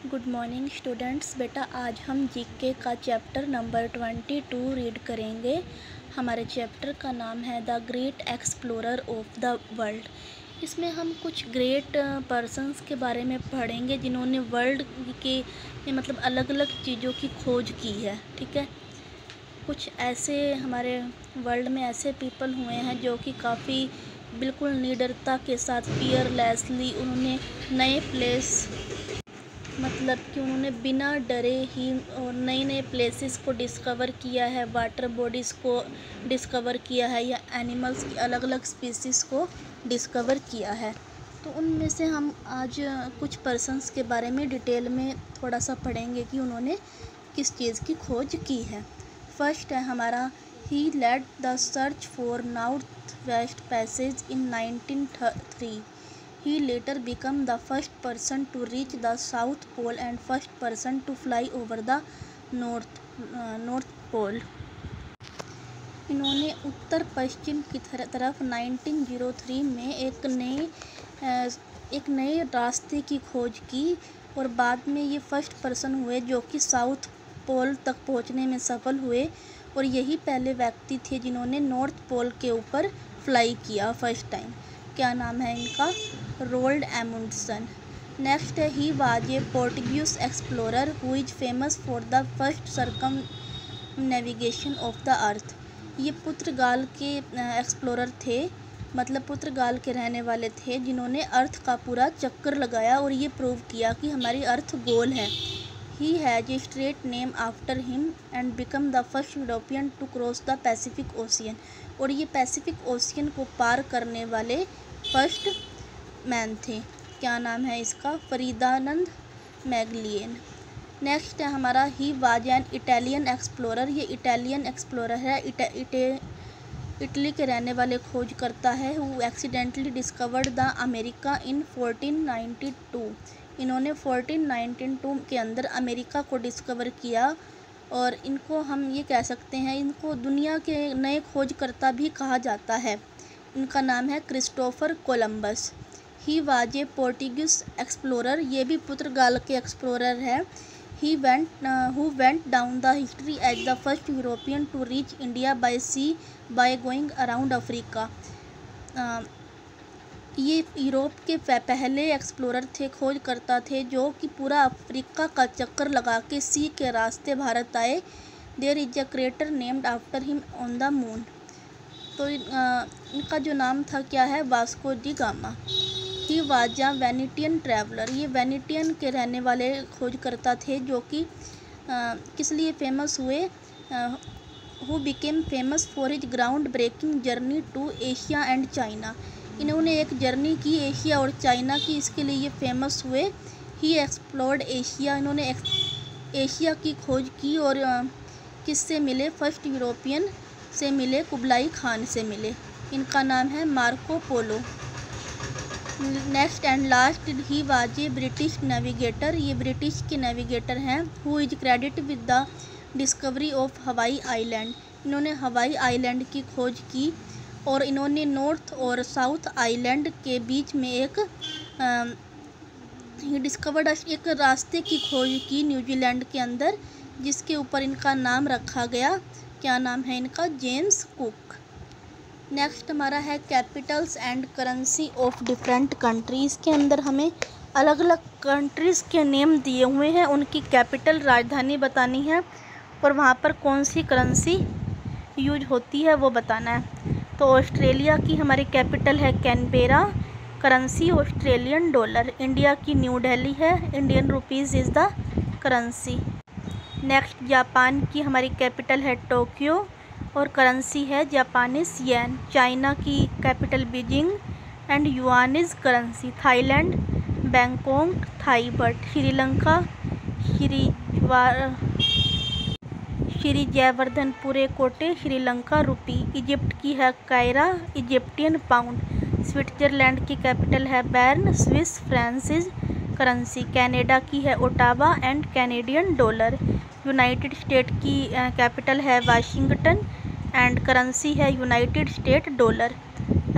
Good morning students. बेटा, आज हम जीके का chapter number twenty two read करेंगे। हमारे चैप्टर का नाम है the great explorer of the world. इसमें हम कुछ ग्रेट पर्सनस के बारे में पढ़ेंगे जिन्होंने वर्ल्ड के मतलब अलग अलग चीज़ों की खोज की है, ठीक है? कुछ ऐसे हमारे वर्ल्ड में ऐसे पीपल हुए हैं जो कि काफ़ी बिल्कुल निडरता के साथ फियरलेसली उन्होंने नए प्लेस मतलब कि उन्होंने बिना डरे ही और नए नए प्लेसेस को डिस्कवर किया है वाटर बॉडीज़ को डिस्कवर किया है या एनिमल्स की अलग अलग स्पीसीज़ को डिस्कवर किया है। तो उनमें से हम आज कुछ पर्सनस के बारे में डिटेल में थोड़ा सा पढ़ेंगे कि उन्होंने किस चीज़ की खोज की है। फ़र्स्ट है हमारा he led the search for north west passage in nineteen three He later became the first person to reach the South Pole and first person to fly over the North uh, North Pole. इन्होंने उत्तर पश्चिम की तरफ़ 1903 में एक नए एक नए रास्ते की खोज की और बाद में ये फ़र्स्ट पर्सन हुए जो कि साउथ पोल तक पहुँचने में सफल हुए और यही पहले व्यक्ति थे जिन्होंने नॉर्थ पोल के ऊपर फ्लाई किया फ़र्स्ट टाइम क्या नाम है इनका Roald Amundsen. Next he was a Portuguese explorer who is famous for the first circumnavigation of the earth ये पुर्तगाल के एक्सप्लोरर थे मतलब पुर्तगाल के रहने वाले थे, जिन्होंने अर्थ का पूरा चक्कर लगाया और ये प्रूव किया कि हमारी अर्थ गोल है। He has a strait name after him and become the first European to cross the Pacific Ocean और ये पैसिफिक ओशियन को पार करने वाले फ़र्स्ट मैन थे। क्या नाम है इसका? फरीदानंद मैगलियन। नेक्स्ट है हमारा he was an Italian explorer ये इटालियन एक्सप्लोरर है। इटा, इटे, इटली के रहने वाले खोज करता है who accidentally discovered the America in 1492 इन्होंने 1492 के अंदर अमेरिका को डिस्कवर किया और इनको हम ये कह सकते हैं इनको दुनिया के नए खोजकर्ता भी कहा जाता है। इनका नाम है Christopher Columbus he was a Portuguese explorer, ये भी पुर्तगाल के एक्सप्लोरर है। He went who went down the history as the first European to reach India by sea by going around Africa ये यूरोप के पहले एक्सप्लोरर थे खोज करता थे, जो कि पूरा अफ्रीका का चक्कर लगा के सी के रास्ते भारत आए। There is a crater named after him on the moon तो इनका जो नाम था, क्या है? वास्को डी गामा ही वाजा वेनिटियन ट्रैवलर ये वेनिटियन के रहने वाले खोजकर्ता थे जो कि किस लिए फ़ेमस हुए? Who became famous for is ground breaking journey to Asia and China इन्होंने एक जर्नी की एशिया और चाइना की, इसके लिए ये फ़ेमस हुए। ही एक्सप्लोर्ड एशिया इन्होंने एशिया की खोज की और किससे मिले? फ़र्स्ट यूरोपियन से मिले, कुबलाई खान से मिले। इनका नाम है Marco Polo. Next and last he was British navigator ये ब्रिटिश के नेविगेटर हैं who is credit with the discovery of Hawaii island इन्होंने हवाई आइलैंड की खोज की और इन्होंने नॉर्थ और साउथ आइलैंड के बीच में एक डिस्कवर्ड एक रास्ते की खोज की न्यूजीलैंड के अंदर, जिसके ऊपर इनका नाम रखा गया। क्या नाम है इनका? जेम्स कुक नेक्स्ट हमारा है capitals and currency of different countries के अंदर हमें अलग अलग कंट्रीज़ के नेम दिए हुए हैं। उनकी कैपिटल राजधानी बतानी है और वहाँ पर कौन सी करेंसी यूज़ होती है वो बताना है। तो ऑस्ट्रेलिया की हमारी कैपिटल है Canberra currency Australian dollar India की न्यू दिल्ली है Indian rupees is the currency next Japan की हमारी कैपिटल है टोक्यो और करेंसी है जापानीज येन चाइना की capital Beijing and yuan is currency Thailand Bangkok Thai baht Sri Lanka Sri Sri Jayewardenepura Kotte Sri Lanka rupee Egypt की है Cairo Egyptian pound Switzerland की capital है Bern Swiss francs currency Canada की है Ottawa and Canadian dollar United state की capital है Washington and currency है United State dollar.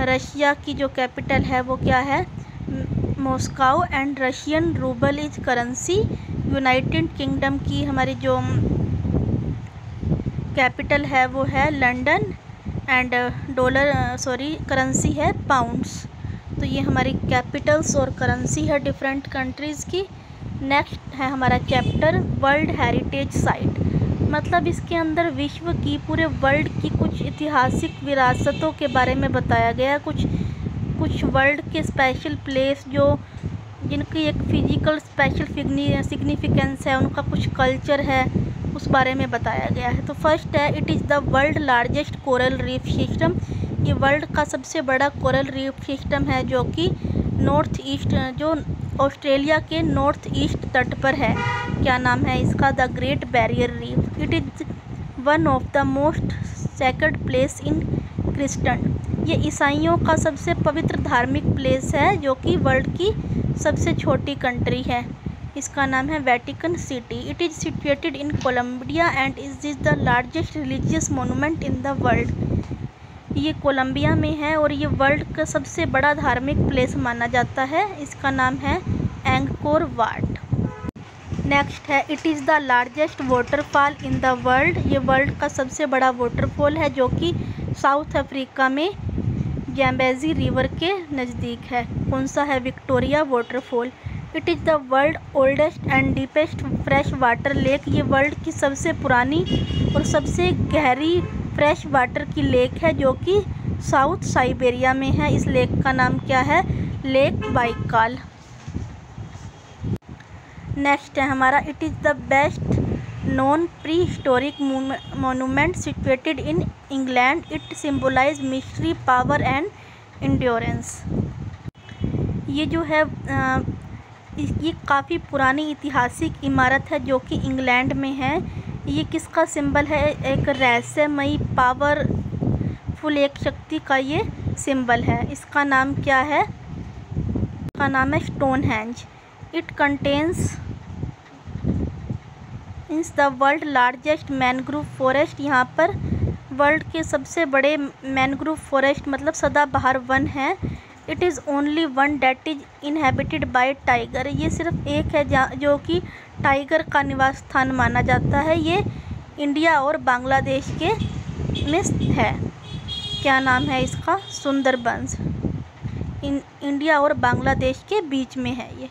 Russia की जो कैपिटल है वो क्या है? Moscow and Russian rouble is currency. United Kingdom की हमारी जो कैपिटल है वो है London and dollar sorry, currency है पाउंड्स। तो ये हमारी कैपिटल्स और करेंसी है डिफरेंट कंट्रीज़ की। नेक्स्ट है हमारा चैप्टर वर्ल्ड हेरिटेज साइट मतलब इसके अंदर विश्व की, पूरे वर्ल्ड की कुछ ऐतिहासिक विरासतों के बारे में बताया गया कुछ कुछ वर्ल्ड के स्पेशल प्लेस जो, जिनकी एक फ़िज़िकल स्पेशल सिग्निफिकेंस है, उनका कुछ कल्चर है, उस बारे में बताया गया है। तो फ़र्स्ट है it is the world largest coral reef system ये वर्ल्ड का सबसे बड़ा कोरल रीफ सिस्टम है, जो कि नॉर्थ ईस्ट जो ऑस्ट्रेलिया के नॉर्थ ईस्ट तट पर है। क्या नाम है इसका? The Great Barrier Reef. It is one of the most sacred place in Christian ये ईसाइयों का सबसे पवित्र धार्मिक प्लेस है, जो कि वर्ल्ड की सबसे छोटी कंट्री है। इसका नाम है Vatican City it is situated in Colombia and is is the largest religious monument in the world ये कोलंबिया में है और ये वर्ल्ड का सबसे बड़ा धार्मिक प्लेस माना जाता है। इसका नाम है एंगकोर वाट नेक्स्ट है it is the largest waterfall in the world ये वर्ल्ड का सबसे बड़ा वाटरफॉल है, जो कि साउथ अफ्रीका में जैम्बेजी रिवर के नज़दीक है। कौन सा है Victoria waterfall it is the world oldest and deepest fresh water lake ये वर्ल्ड की सबसे पुरानी और सबसे गहरी फ्रेश वाटर की लेक है, जो कि साउथ साइबेरिया में है। इस लेक का नाम क्या है? लेक बाइकाल नेक्स्ट है हमारा it is the best non prehistoric monument situated in England it symbolise mystery power and endurance ये जो है ये काफ़ी पुरानी ऐतिहासिक इमारत है जो कि इंग्लैंड में है। ये किसका सिंबल है? एक रहस्यमयी पावरफुल एक शक्ति का ये सिंबल है। इसका नाम क्या है? इसका नाम है स्टोन हैंज इट कंटेन्स इंस the world largest mangrove forest यहाँ पर वर्ल्ड के सबसे बड़े मैनग्रोव फॉरेस्ट मतलब सदाबहार वन है। It is only one that is inhabited by tiger ये सिर्फ़ एक है जो कि टाइगर का निवास स्थान माना जाता है। ये इंडिया और बांग्लादेश के में है। क्या नाम है इसका? सुंदरबंस। इन इंडिया और बांग्लादेश के बीच में है ये।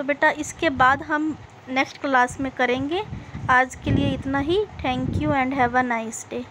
तो बेटा, इसके बाद हम नेक्स्ट क्लास में करेंगे। आज के लिए इतना ही। Thank you and have a nice day